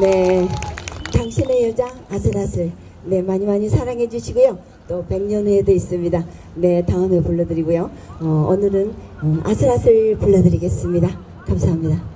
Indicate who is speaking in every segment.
Speaker 1: 네, 당신의 여자 아슬아슬. 네, 많이 많이 사랑해 주시고요. 또 100년 후에도 있습니다. 네, 다음에 불러드리고요. 어, 오늘은 어, 아슬아슬 불러드리겠습니다. 감사합니다.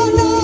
Speaker 2: 혹시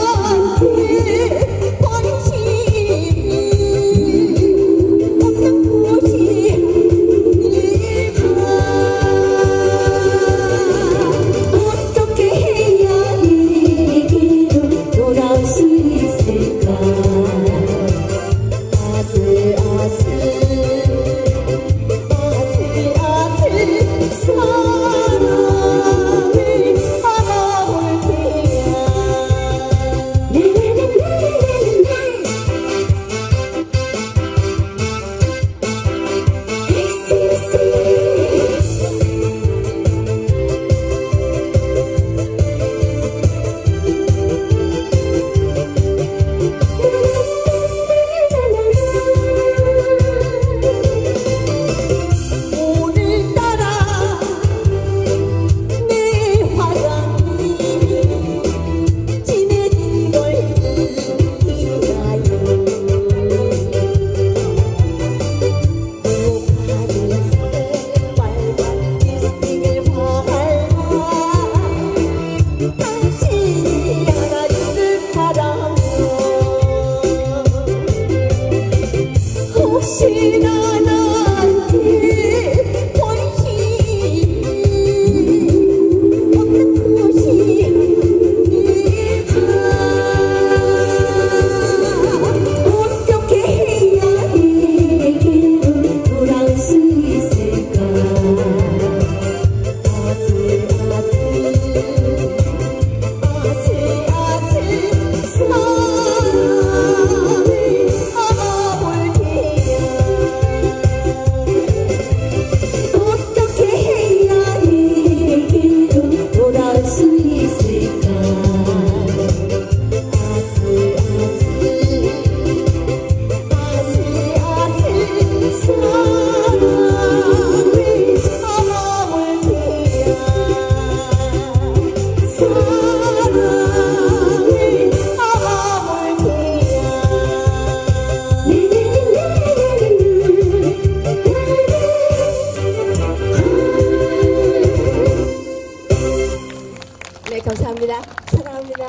Speaker 1: 감사합니다. 사랑합니다.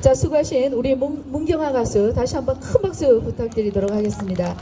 Speaker 3: 자, 수고하신 우리 문, 문경아 가수 다시 한번 큰 박수 부탁드리도록 하겠습니다.